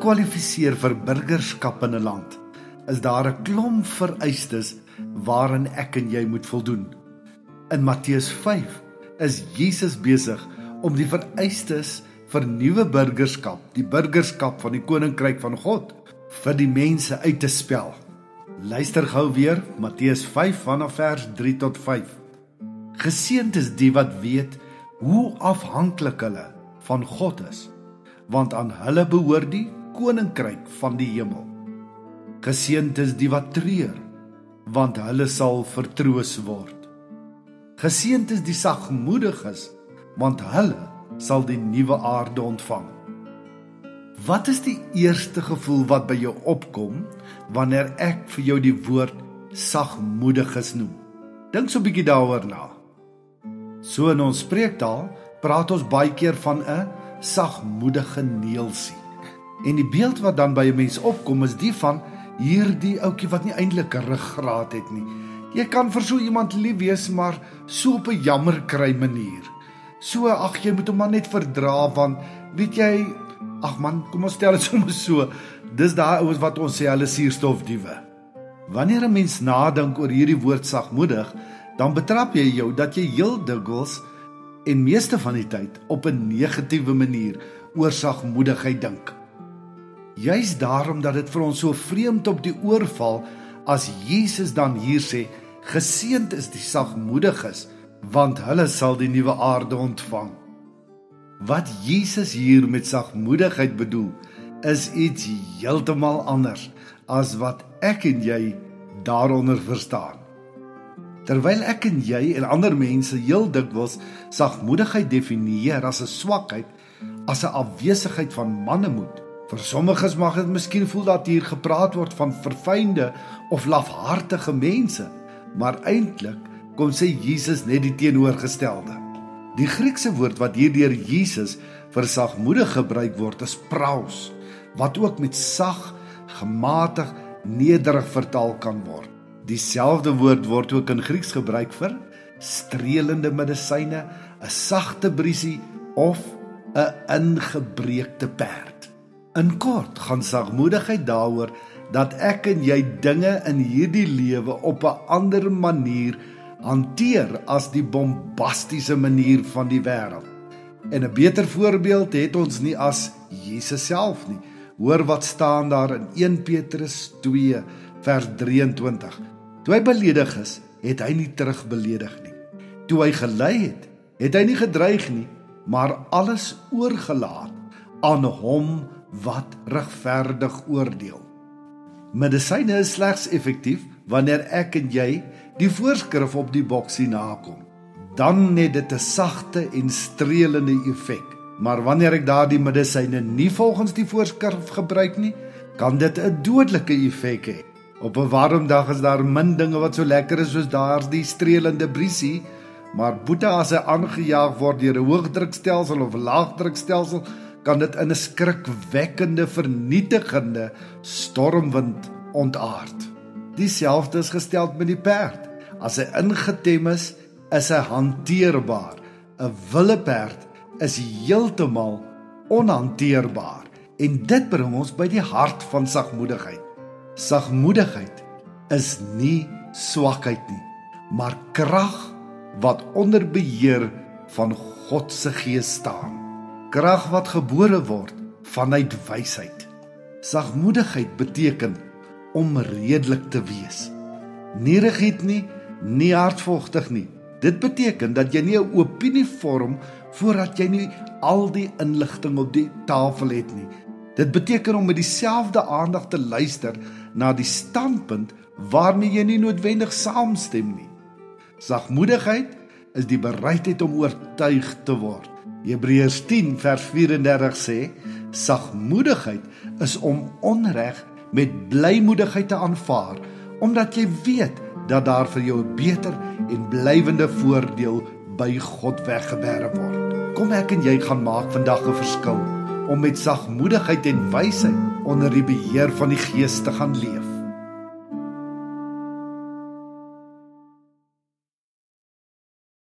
kwalifiseer vir burgerskap in 'n land, is daar 'n klomp vereistes waaraan ek en jy moet voldoen. In Matteus 5 is Jesus besig om die vereistes vir nuwe burgerskap, die burgerskap van die koninkryk van God, vir die mense uit te spel. Luister gou weer Matteus 5 vanaf vers 3 tot 5. Geseënd is die wat weet hoe afhanklik hulle van God is, want aan hulle behoort die koninkryk van die hemel. Geseënd is die wat treur, want hulle sal vertroos word. Geseënd is die sagmoediges, want hulle sal die nuwe aarde ontvang. Wat is die eerste gevoel wat by jou opkom wanneer ek vir jou die woord sagmoediges noem? Dink so 'n bietjie daaroor na. So in ons spreektaal praat ons baie keer van 'n sagmoedige neelsie. En die beeld wat dan by 'n mens opkom is die van hierdie ouetjie wat nie eintlik 'n ruggraat het nie. Jy kan vir so iemand lief wees, maar so op 'n jammer kry manier. So ag jy moet hom maar net verdra want weet jy ag man, kom ons stel dit sommer so. Dis daai ouens wat ons sê hulle suurstofdiewe. Wanneer 'n mens nadink oor hierdie woord sagmoedig, dan betrap jy jou dat jy heel dikwels en meeste van die tyd op 'n negatiewe manier oor sagmoedigheid dink. Juist daarom dat dit vir ons so vreemd op die oor val as Jesus dan hier sê geseënd is die sagmoediges want hulle sal die nuwe aarde ontvang. Wat Jesus hier met sagmoedigheid bedoel is iets heeltemal anders as wat ek en jy daaronder verstaan. Terwyl ek en jy en ander mense heel dikwels sagmoedigheid definieer as 'n swakheid, as 'n afwesigheid van mannemoed. Vir sommiges mag dit miskien voel dat hier gepraat word van verfynde of lafhartige mense, maar eintlik kom sê Jesus net die teenoorgestelde. Die Griekse woord wat hier deur Jesus vir sagmoedig gebruik word is praus, wat ook met sag, gematig, nederig vertaal kan word. Dieselfde woord word ook in Grieks gebruik vir streelende medisyne, 'n sagte briesie of 'n ingebreekte perd. In kort gaan sagmoedigheid daaroor dat ek en jy dinge in hierdie lewe op 'n ander manier hanteer as die bombastiese manier van die wêreld. En 'n beter voorbeeld het ons nie as Jesus self nie. Hoor wat staan daar in 1 Petrus 2 vers 23. Toe hy beledig is, het hy nie terugbeledig nie. Toe hy gelei het, het hy nie gedreig nie, maar alles oorgelaat aan hom wat regverdig oordeel. Medisyne is slegs effektief wanneer ek en jy die voorskrif op die boksie nakom. Dan het dit 'n sagte en streelende effek. Maar wanneer ek daardie medisyne nie volgens die voorskrif gebruik nie, kan dit 'n dodelike effek hê. Op 'n warm dag is daar min dinge wat so lekker is soos daardie streelende briesie, maar boete as hy aangejaag word deur 'n hoëdrukstelsel of 'n laagdrukstelsel, kan dit in 'n skrikwekkende vernietigende stormwind ontaard. Dieselfde is gestel met die perd. As hy ingetem is, is hy hanteerbaar. 'n Wilde perd is heeltemal onhanteerbaar en dit bring ons by die hart van sagmoedigheid. Sagmoedigheid is nie swakheid nie, maar krag wat onder beheer van God se Gees staan. Krag wat gebore word vanuit wysheid. Sagmoedigheid beteken om redelik te wees. Nie regiet nie, nie hardvogtig nie. Dit beteken dat jy nie 'n opinie vorm voordat jy nie al die inligting op die tafel het nie. Dit beteken om met dieselfde aandag te luister na die standpunt waarmee jy nie noodwendig saamstem nie. Sagmoedigheid is die bereidheid om oortuig te word. Hebreërs 10 vers 34 sê: Sagmoedigheid is om onreg met blymoedigheid te aanvaar, omdat jy weet dat daar vir jou 'n beter en blywende voordeel by God weggeberg word. Kom ek en jy gaan maak vandag 'n verskil om met sagmoedigheid en wysheid onder die beheer van die Gees te gaan leef.